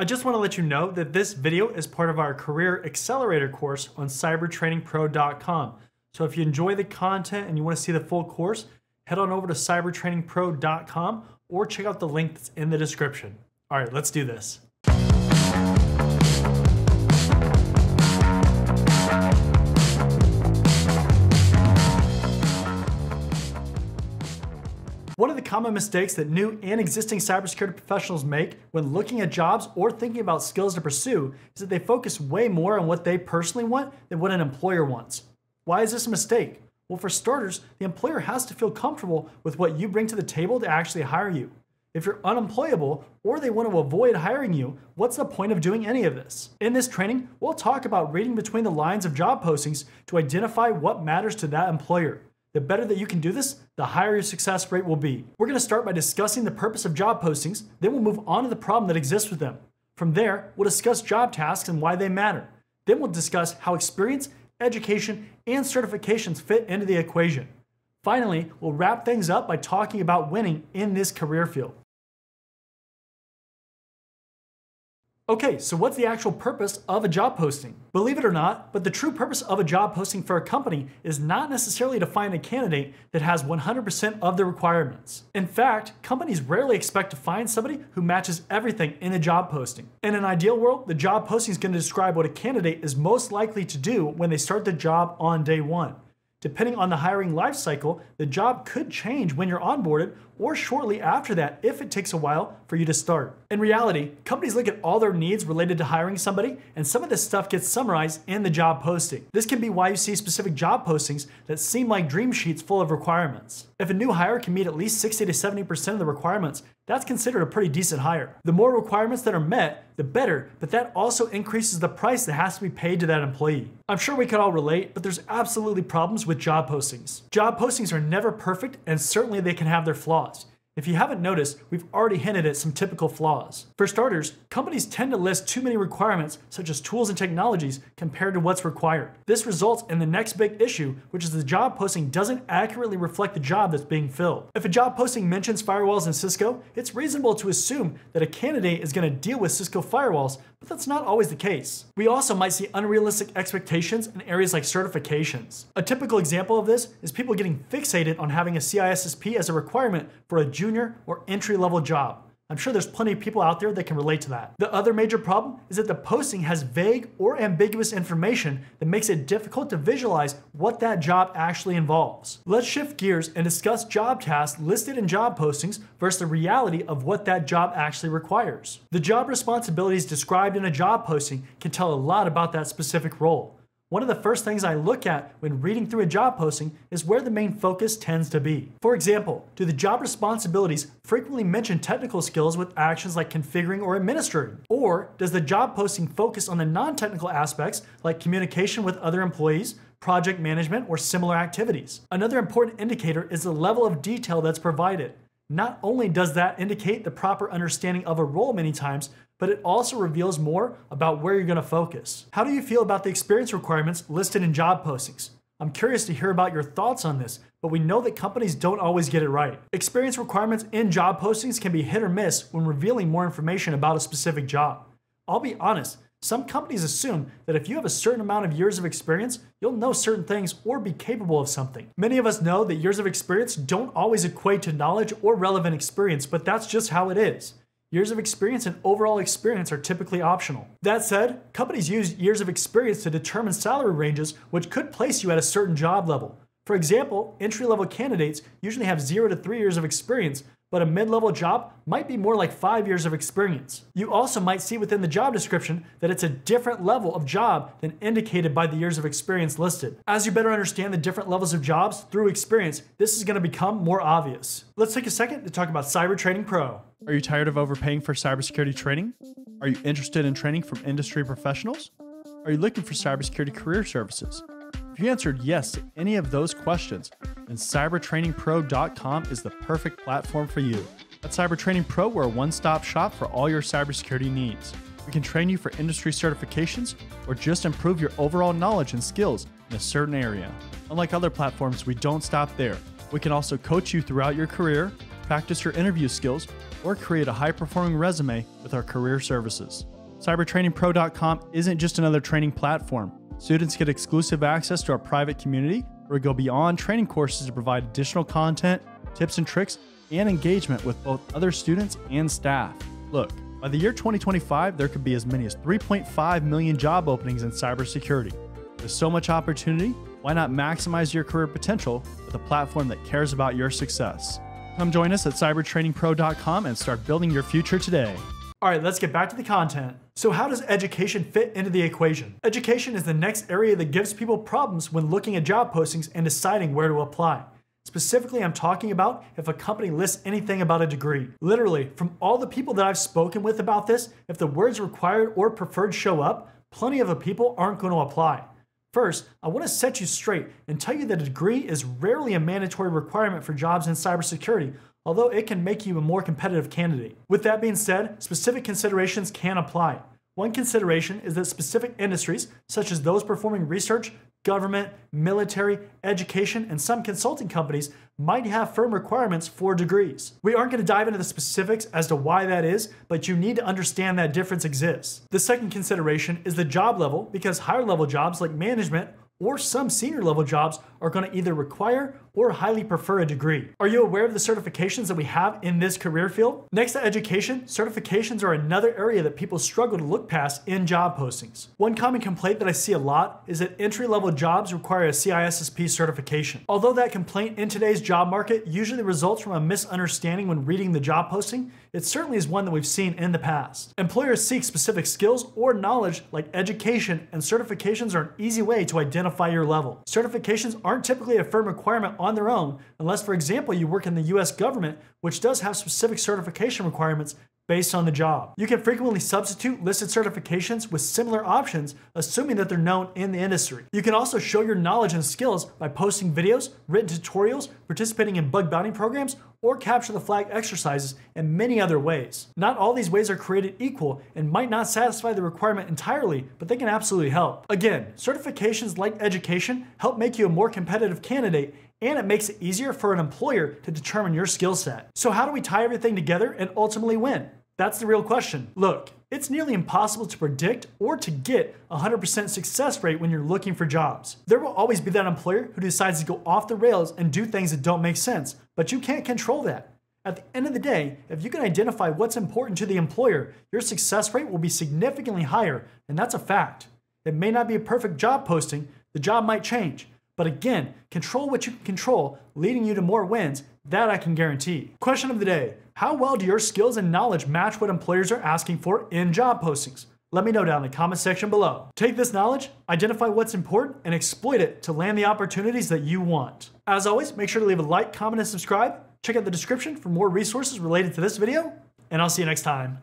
I just want to let you know that this video is part of our Career Accelerator course on cybertrainingpro.com. So if you enjoy the content and you want to see the full course, head on over to cybertrainingpro.com or check out the link that's in the description. All right, let's do this. Common mistakes that new and existing cybersecurity professionals make when looking at jobs or thinking about skills to pursue is that they focus way more on what they personally want than what an employer wants. Why is this a mistake? Well, for starters, the employer has to feel comfortable with what you bring to the table to actually hire you. If you're unemployable or they want to avoid hiring you, what's the point of doing any of this? In this training, we'll talk about reading between the lines of job postings to identify what matters to that employer. The better that you can do this, the higher your success rate will be. We're going to start by discussing the purpose of job postings, then we'll move on to the problem that exists with them. From there, we'll discuss job tasks and why they matter. Then we'll discuss how experience, education, and certifications fit into the equation. Finally, we'll wrap things up by talking about winning in this career field. Okay, so what's the actual purpose of a job posting? Believe it or not, but the true purpose of a job posting for a company is not necessarily to find a candidate that has 100% of the requirements. In fact, companies rarely expect to find somebody who matches everything in a job posting. In an ideal world, the job posting is going to describe what a candidate is most likely to do when they start the job on day one. Depending on the hiring life cycle, the job could change when you're onboarded or shortly after that if it takes a while for you to start. In reality, companies look at all their needs related to hiring somebody, and some of this stuff gets summarized in the job posting. This can be why you see specific job postings that seem like dream sheets full of requirements. If a new hire can meet at least 60 to 70% of the requirements, that's considered a pretty decent hire. The more requirements that are met, the better, but that also increases the price that has to be paid to that employee. I'm sure we could all relate, but there's absolutely problems with job postings. Job postings are never perfect, and certainly they can have their flaws. If you haven't noticed, we've already hinted at some typical flaws. For starters, companies tend to list too many requirements, such as tools and technologies, compared to what's required. This results in the next big issue, which is the job posting doesn't accurately reflect the job that's being filled. If a job posting mentions firewalls and Cisco, it's reasonable to assume that a candidate is going to deal with Cisco firewalls, but that's not always the case. We also might see unrealistic expectations in areas like certifications. A typical example of this is people getting fixated on having a CISSP as a requirement for a junior junior or entry level job. I'm sure there's plenty of people out there that can relate to that. The other major problem is that the posting has vague or ambiguous information that makes it difficult to visualize what that job actually involves. Let's shift gears and discuss job tasks listed in job postings versus the reality of what that job actually requires. The job responsibilities described in a job posting can tell a lot about that specific role. One of the first things I look at when reading through a job posting is where the main focus tends to be. For example, do the job responsibilities frequently mention technical skills with actions like configuring or administering? Or does the job posting focus on the non technical aspects like communication with other employees, project management, or similar activities? Another important indicator is the level of detail that's provided. Not only does that indicate the proper understanding of a role many times, but it also reveals more about where you're going to focus. How do you feel about the experience requirements listed in job postings? I'm curious to hear about your thoughts on this, but we know that companies don't always get it right. Experience requirements in job postings can be hit or miss when revealing more information about a specific job. I'll be honest, some companies assume that if you have a certain amount of years of experience, you'll know certain things or be capable of something. Many of us know that years of experience don't always equate to knowledge or relevant experience, but that's just how it is. Years of experience and overall experience are typically optional. That said, companies use years of experience to determine salary ranges, which could place you at a certain job level. For example, entry level candidates usually have 0 to 3 years of experience, but a mid level job might be more like 5 years of experience. You also might see within the job description that it's a different level of job than indicated by the years of experience listed. As you better understand the different levels of jobs through experience, this is going to become more obvious. Let's take a second to talk about Cyber Training Pro. Are you tired of overpaying for cybersecurity training? Are you interested in training from industry professionals? Are you looking for cybersecurity career services? If you answered yes to any of those questions, then cybertrainingpro.com is the perfect platform for you. At Cybertraining Pro, we're a one stop shop for all your cybersecurity needs. We can train you for industry certifications or just improve your overall knowledge and skills in a certain area. Unlike other platforms, we don't stop there. We can also coach you throughout your career, practice your interview skills, or create a high performing resume with our career services. CyberTrainingPro.com isn't just another training platform. Students get exclusive access to our private community where we go beyond training courses to provide additional content, tips and tricks, and engagement with both other students and staff. Look, by the year 2025, there could be as many as 3.5 million job openings in cybersecurity. With so much opportunity, why not maximize your career potential with a platform that cares about your success? Come join us at cybertrainingpro.com and start building your future today. All right, let's get back to the content. So, how does education fit into the equation? Education is the next area that gives people problems when looking at job postings and deciding where to apply. Specifically, I'm talking about if a company lists anything about a degree. Literally, from all the people that I've spoken with about this, if the words required or preferred show up, plenty of people aren't going to apply. First, I want to set you straight and tell you that a degree is rarely a mandatory requirement for jobs in cybersecurity, although it can make you a more competitive candidate. With that being said, specific considerations can apply. One consideration is that specific industries, such as those performing research, government, military, education, and some consulting companies might have firm requirements for degrees. We aren't going to dive into the specifics as to why that is, but you need to understand that difference exists. The second consideration is the job level because higher level jobs like management or some senior level jobs are going to either require or highly prefer a degree. Are you aware of the certifications that we have in this career field? Next to education, certifications are another area that people struggle to look past in job postings. One common complaint that I see a lot is that entry level jobs require a CISSP certification. Although that complaint in today's job market usually results from a misunderstanding when reading the job posting, it certainly is one that we've seen in the past. Employers seek specific skills or knowledge like education, and certifications are an easy way to identify your level. Certifications aren't typically a firm requirement on their own, unless, for example, you work in the US government, which does have specific certification requirements based on the job. You can frequently substitute listed certifications with similar options, assuming that they're known in the industry. You can also show your knowledge and skills by posting videos, written tutorials, participating in bug bounty programs, or capture the flag exercises and many other ways. Not all these ways are created equal and might not satisfy the requirement entirely, but they can absolutely help. Again, certifications like education help make you a more competitive candidate and it makes it easier for an employer to determine your skill set. So how do we tie everything together and ultimately win? That's the real question. Look, it's nearly impossible to predict or to get a 100% success rate when you're looking for jobs. There will always be that employer who decides to go off the rails and do things that don't make sense, but you can't control that. At the end of the day, if you can identify what's important to the employer, your success rate will be significantly higher, and that's a fact. It may not be a perfect job posting, the job might change, but again, control what you can control, leading you to more wins. That I can guarantee. Question of the day How well do your skills and knowledge match what employers are asking for in job postings? Let me know down in the comment section below. Take this knowledge, identify what's important, and exploit it to land the opportunities that you want. As always, make sure to leave a like, comment, and subscribe. Check out the description for more resources related to this video, and I'll see you next time.